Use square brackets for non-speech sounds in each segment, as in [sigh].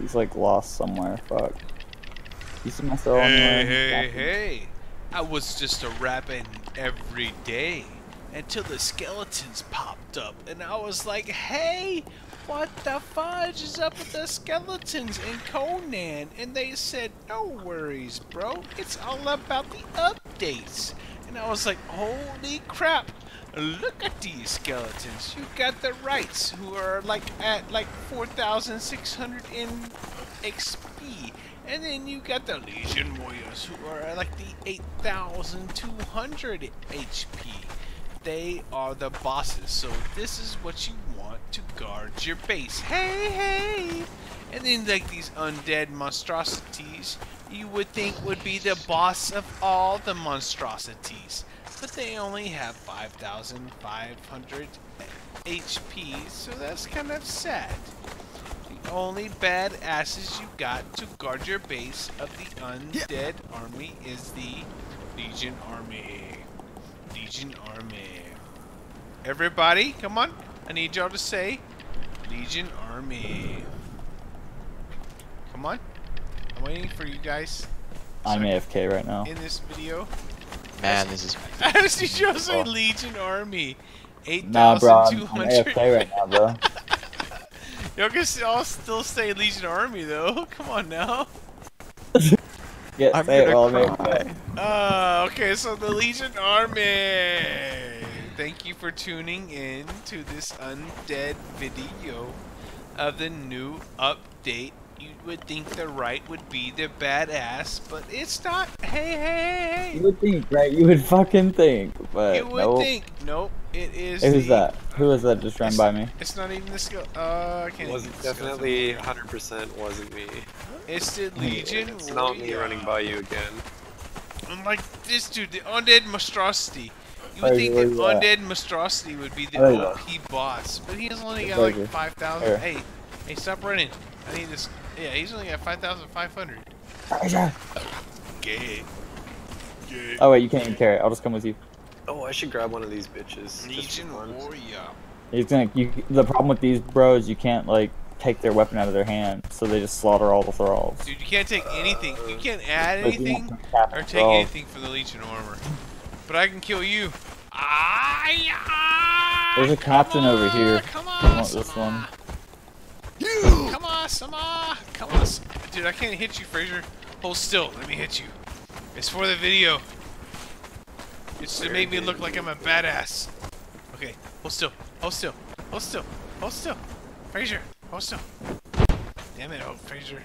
He's like lost somewhere. Fuck. You see my soul Hey, anywhere? hey, hey. I was just a rapping every day until the skeletons popped up and I was like, hey, what the fudge is up with the skeletons in Conan? And they said, no worries, bro. It's all about the updates. And I was like, holy crap. Look at these skeletons. You got the wights who are like at like 4,600 in XP. And then you got the Legion Warriors who are at like the 8,200 HP. They are the bosses, so this is what you want to guard your base. Hey, hey! And then like these undead monstrosities, you would think would be the boss of all the monstrosities. But they only have 5,500 HP, so that's kind of sad. The only bad asses you got to guard your base of the undead army is the Legion Army. Legion Army. Everybody, come on. I need y'all to say Legion Army. Come on. I'm waiting for you guys I'm AFK right now. in this video. Man, this is [laughs] I see you say Oh. Legion Army. Nah, bro, I'm, I'm 8,200. AFK right now, bro. [laughs] Y'all can s- all still say Legion Army though. [laughs] Come on now. Yeah, I'm say it while I'm gonna cry. Uh, okay, so the Legion Army. Thank you for tuning in to this undead video of the new update. You would think the wight would be the badass, but it's not. Hey, hey, You hey, would think, right? You would fucking think, but You would nope. think. Nope, it is Who's the- that? Who was that just ran by me? It's not even the skill. Uh, I can't. It was even skeleton. definitely 100% wasn't me. It's the Legion. It's not me running by you again. I'm like this dude, the undead monstrosity. You would think you- that where you at? undead monstrosity would be the Where OP boss, but he's only got like five thousand. Hey, hey, stop running! I need this. Yeah, he's only got five thousand five hundred. Gay. Gay. Oh wait, you can't even carry it. I'll just come with you. Oh, I should grab one of these bitches. just for Legion. Warrior. He's gonna. You, the problem with these bros, you can't like take their weapon out of their hand, so they just slaughter all the thralls. Dude, you can't take anything. You can't add Like, anything want to or take thralls. anything from the Legion armor. But I can kill you. Ah, yeah. There's a captain Come over here. Come I on, want this Sama. one. Come on, Sama. Come on, dude. I can't hit you, Fraser. Hold still. Let me hit you. It's for the video. It's to make me look like I'm a badass. Okay, hold still. Hold still. Hold still. Hold still. Fraser, hold still. Damn it, oh Fraser.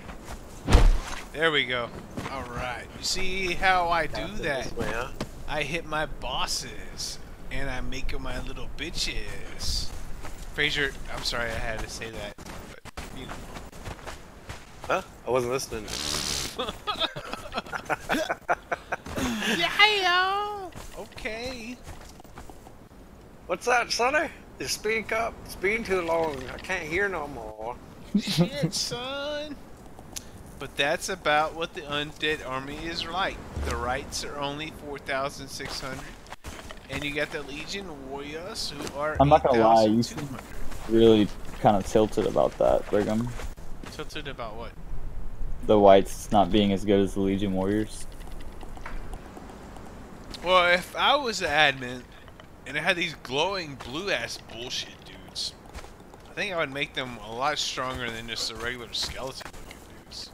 There we go. All right. You see how I do that? this way, huh? I hit my bosses and I make 'em my little bitches. Fraser, I'm sorry I had to say that. But, you know. Huh? I wasn't listening. [laughs] Yeah. Okay. What's that, Sonny? You speak up. It's been too long. I can't hear no more. Shit, [laughs] son. But that's about what the undead army is like. The wights are only 4,600. And you got the Legion Warriors who are I'm not gonna lie, you 8,200. Really kind of tilted about that, Brigham. Tilted about what? The wights not being as good as the Legion Warriors. Well, if I was an admin and I had these glowing blue ass bullshit dudes, I think I would make them a lot stronger than just the regular skeleton looking dudes.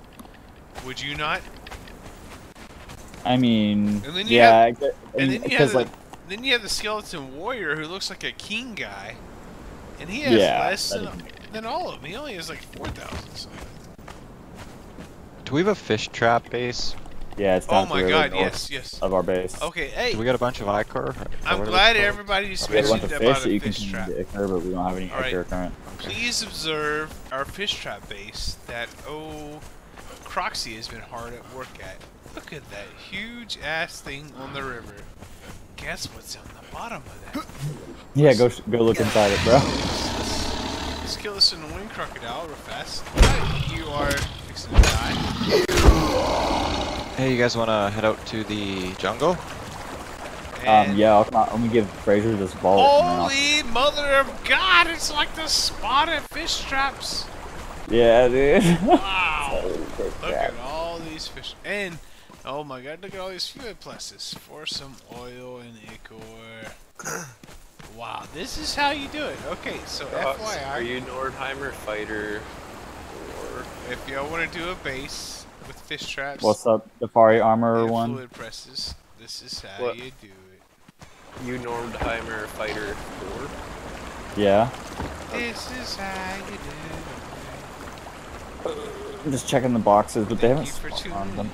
Would you not? I mean, And then you yeah, have- And then you have the, like then you have the skeleton warrior who looks like a king guy, and he has Yeah, less than, than all of them. He only has like four thousand. So. Do we have a fish trap base? yeah, it's Oh down to my the god! Yes, yes. of our base. Okay, hey, Do we got a bunch of Ichor? I'm glad everybody just We have a bunch mentioned about fish that a you can fish turn trap. into Ichor, but we don't have any All right. Ichor current. Please observe our fish trap base that oh Croxy has been hard at work at. Look at that huge ass thing on the river. Guess what's on the bottom of that? Yeah, go go look inside it, bro. [laughs] Let's kill this annoying crocodile real fast. You are fixing to die. Hey, you guys want to head out to the jungle? And Um, yeah, I'll come out. Let me give Fraser this vault. and then I'll- Holy mother of God! It's like the spotted fish traps. Yeah, dude. [laughs] Wow. Look at all these fish. And, oh my god, look at all these fluid presses for some oil and ichor. Wow, this is how you do it. Okay, so uh, Ducks, FYI, are you Nordheimer fighter? Or if y'all want to do a base with fish traps What's up, Safari Armor and one? fluid presses, this is how What? you do it. you Nordheimer fighter four? Yeah. This is how you do it. I'm just checking the boxes, but they haven't you for spawned tuning them. in.